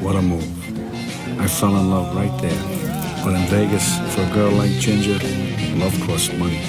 What a move. I fell in love right there. But in Vegas, for a girl like Ginger, love costs money.